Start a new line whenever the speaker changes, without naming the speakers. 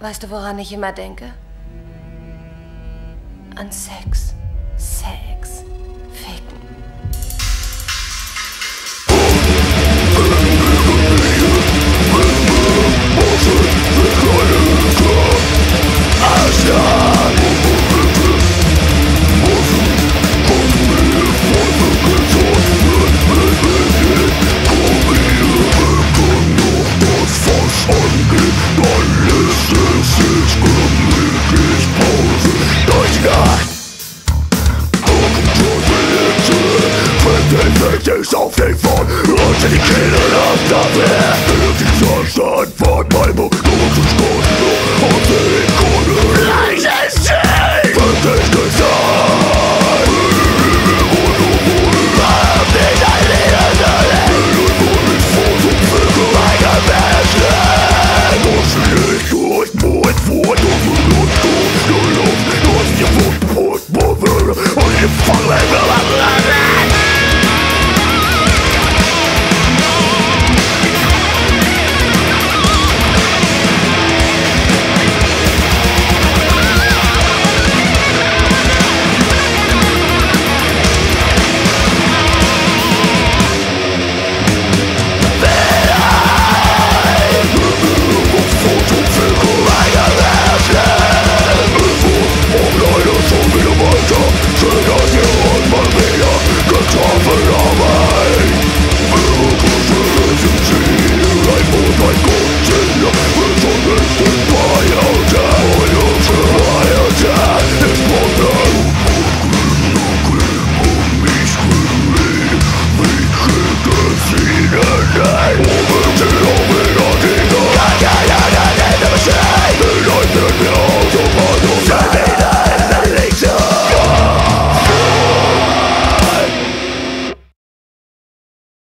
Weißt du, woran ich immer denke? An Sex. Sex.
they of evil Watch the kid of the fear the sunshine, find my book, no one's responsible I'm the corner. Light is change!